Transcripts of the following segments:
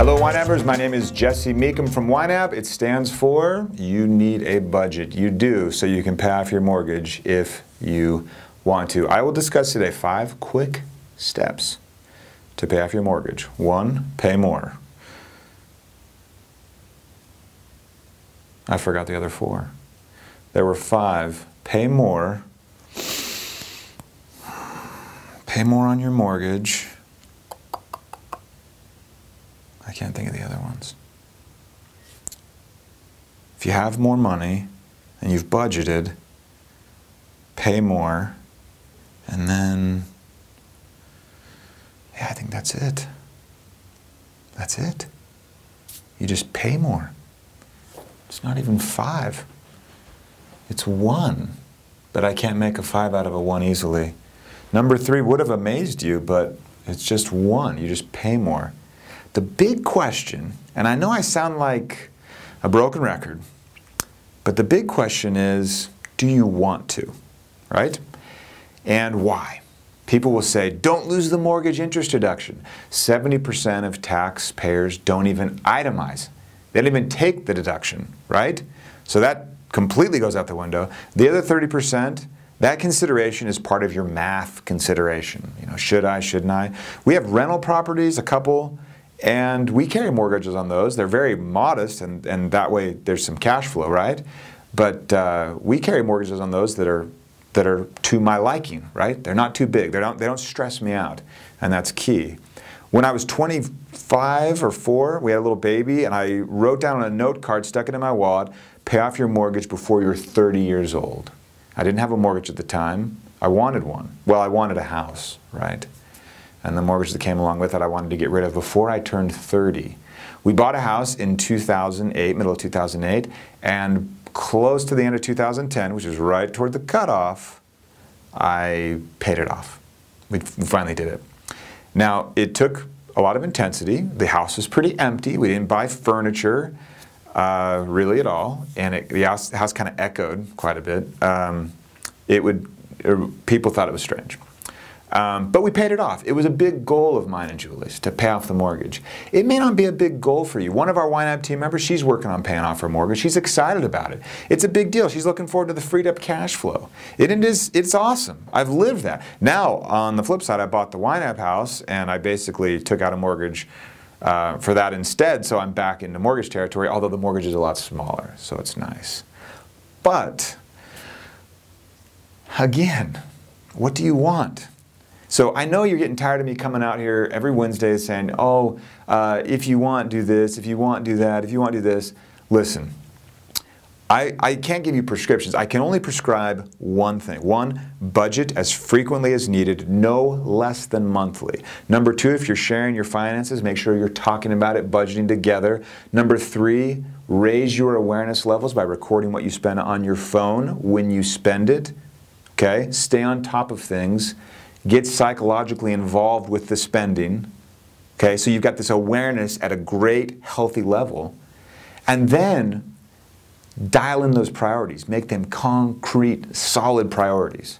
Hello, YNABers. My name is Jesse Mecham from YNAB. It stands for You Need a Budget. You do, so you can pay off your mortgage if you want to. I will discuss today five quick steps to pay off your mortgage. One, pay more. I forgot the other four. There were five. Pay more. Pay more on your mortgage. I can't think of the other ones. If you have more money and you've budgeted, pay more, and then, yeah, I think that's it. That's it. You just pay more. It's not even five. It's one. But I can't make a five out of a one easily. Number three would have amazed you, but it's just one. You just pay more. The big question, and I know I sound like a broken record, but the big question is do you want to? Right? And why? People will say, don't lose the mortgage interest deduction. 70% of taxpayers don't even itemize. They don't even take the deduction, right? So that completely goes out the window. The other 30%, that consideration is part of your math consideration. You know, should I, shouldn't I? We have rental properties, a couple and we carry mortgages on those. They're very modest, and, and that way there's some cash flow, right? But uh, we carry mortgages on those that are that are to my liking, right? They're not too big. They don't they don't stress me out, and that's key. When I was 25 or 4, we had a little baby, and I wrote down on a note card, stuck it in my wallet, pay off your mortgage before you're 30 years old. I didn't have a mortgage at the time. I wanted one. Well, I wanted a house, right? And the mortgage that came along with it I wanted to get rid of before I turned 30. We bought a house in 2008, middle of 2008, and close to the end of 2010, which is right toward the cutoff, I paid it off. We finally did it. Now, it took a lot of intensity. The house was pretty empty. We didn't buy furniture uh, really at all, and it, the house, house kind of echoed quite a bit. Um, it would, it, people thought it was strange. Um, but we paid it off. It was a big goal of mine and Julie's to pay off the mortgage. It may not be a big goal for you. One of our YNAB team members, she's working on paying off her mortgage. She's excited about it. It's a big deal. She's looking forward to the freed up cash flow. It, it is, it's awesome. I've lived that. Now, on the flip side, I bought the YNAB house and I basically took out a mortgage uh, for that instead, so I'm back into mortgage territory, although the mortgage is a lot smaller, so it's nice. But, again, what do you want? So I know you're getting tired of me coming out here every Wednesday saying, oh, uh, if you want, do this, if you want, do that, if you want, do this. Listen, I, I can't give you prescriptions. I can only prescribe one thing. One, budget as frequently as needed, no less than monthly. Number two, if you're sharing your finances, make sure you're talking about it, budgeting together. Number three, raise your awareness levels by recording what you spend on your phone when you spend it. Okay? Stay on top of things get psychologically involved with the spending. Okay, so you've got this awareness at a great, healthy level. And then dial in those priorities, make them concrete, solid priorities.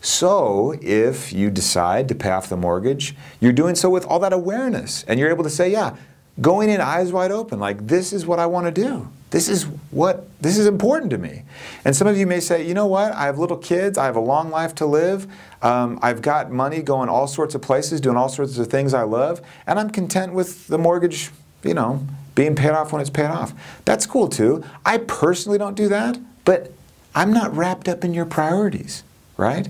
So if you decide to pay off the mortgage, you're doing so with all that awareness. And you're able to say, yeah, going in eyes wide open, like, this is what I want to do. This is what this is important to me. And some of you may say, you know what? I have little kids. I have a long life to live. Um, I've got money going all sorts of places, doing all sorts of things I love, and I'm content with the mortgage, you know, being paid off when it's paid off. That's cool too. I personally don't do that, but I'm not wrapped up in your priorities, right?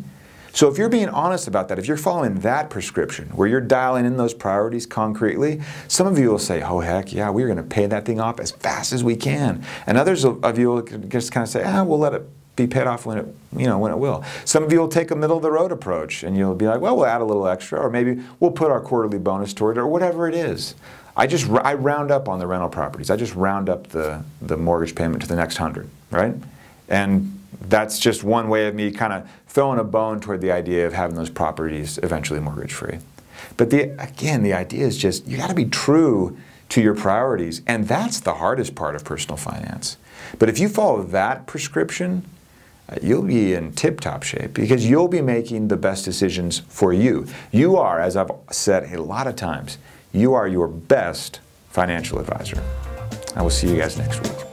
So if you're being honest about that, if you're following that prescription, where you're dialing in those priorities concretely, some of you will say, oh heck, yeah, we're going to pay that thing off as fast as we can. And others of you will just kind of say, ah, we'll let it be paid off when it, you know, when it will. Some of you will take a middle of the road approach and you'll be like, well, we'll add a little extra, or maybe we'll put our quarterly bonus toward it, or whatever it is. I just I round up on the rental properties. I just round up the, the mortgage payment to the next hundred, right? And that's just one way of me kind of throwing a bone toward the idea of having those properties eventually mortgage free. But the, again, the idea is just you got to be true to your priorities, and that's the hardest part of personal finance. But if you follow that prescription, uh, you'll be in tip-top shape because you'll be making the best decisions for you. You are, as I've said a lot of times, you are your best financial advisor. I will see you guys next week.